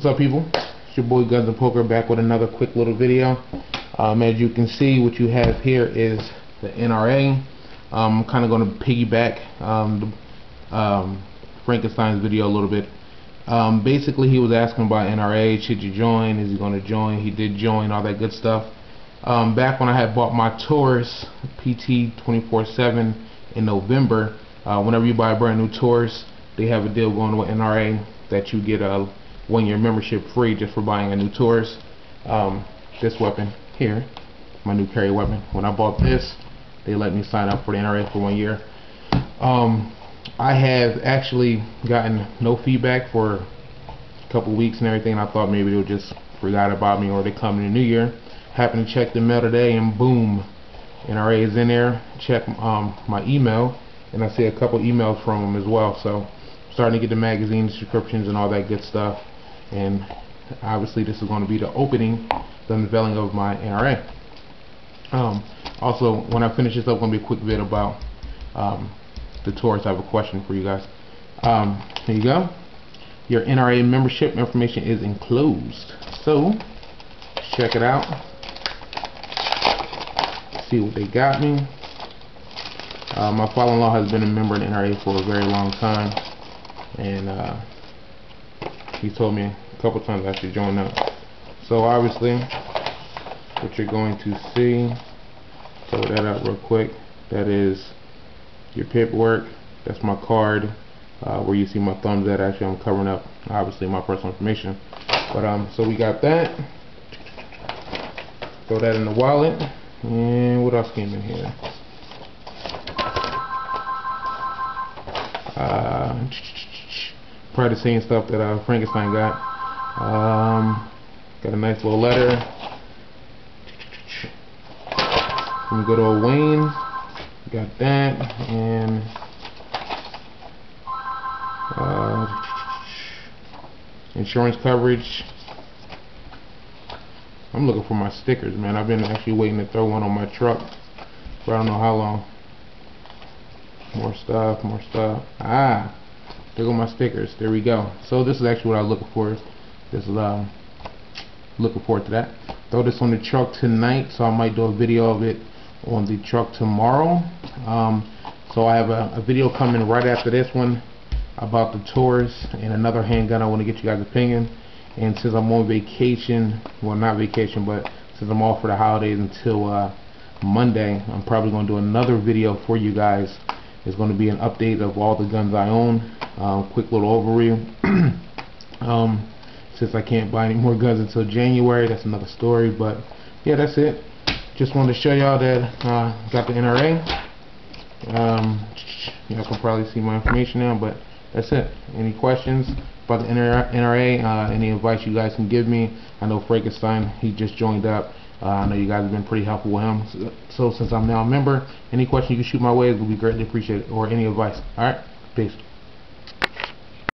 What's up people? It's your boy Guns and Poker back with another quick little video. Um, as you can see what you have here is the NRA. Um, I'm kind of going to piggyback um, the, um, Frankenstein's video a little bit. Um, basically he was asking about NRA, should you join, is he going to join, he did join, all that good stuff. Back when I had bought my Taurus PT 24-7 in November, uh, whenever you buy a brand new Taurus, they have a deal going with NRA that you get a one year membership free just for buying a new Taurus. Um, this weapon here, my new carry weapon. When I bought this, they let me sign up for the NRA for one year. Um, I have actually gotten no feedback for a couple weeks and everything. I thought maybe they just forgot about me or they come in the new year. Happened to check the mail today and boom, NRA is in there. Check um, my email and I see a couple emails from them as well. So starting to get the magazine subscriptions and all that good stuff and obviously this is going to be the opening the unveiling of my NRA um, also when I finish this up going to be a quick vid about um, the Taurus. I have a question for you guys. Um, here you go. Your NRA membership information is enclosed. So check it out. See what they got me. Uh, my father-in-law has been a member of the NRA for a very long time. And uh, he told me couple times should join up. So obviously what you're going to see throw that out real quick that is your paperwork. That's my card uh, where you see my thumbs at. Actually I'm covering up obviously my personal information. But um so we got that. Throw that in the wallet. And what else came in here? Uh, probably the same stuff that uh, Frankenstein got. Um, got a nice little letter from good old Wayne. Got that and uh, insurance coverage. I'm looking for my stickers, man. I've been actually waiting to throw one on my truck for I don't know how long. More stuff, more stuff. Ah, there go my stickers. There we go. So this is actually what I was looking for. Is uh, looking forward to that. Throw this on the truck tonight, so I might do a video of it on the truck tomorrow. Um, so I have a, a video coming right after this one about the Taurus and another handgun I want to get you guys' opinion. And since I'm on vacation, well not vacation, but since I'm off for the holidays until uh, Monday, I'm probably going to do another video for you guys It's going to be an update of all the guns I own. Um, quick little overview. um, since I can't buy any more guns until January, that's another story. But yeah, that's it. Just wanted to show y'all that uh, got the NRA. Um, y'all can probably see my information now, but that's it. Any questions about the NRA? Uh, any advice you guys can give me? I know Frankenstein, he just joined up. Uh, I know you guys have been pretty helpful with him. So, so since I'm now a member, any question you can shoot my way, would be greatly appreciated. Or any advice. Alright? Peace.